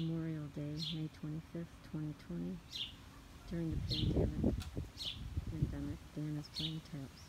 Memorial Day, May 25th, 2020. During the pandemic, pandemic Dan is playing taps.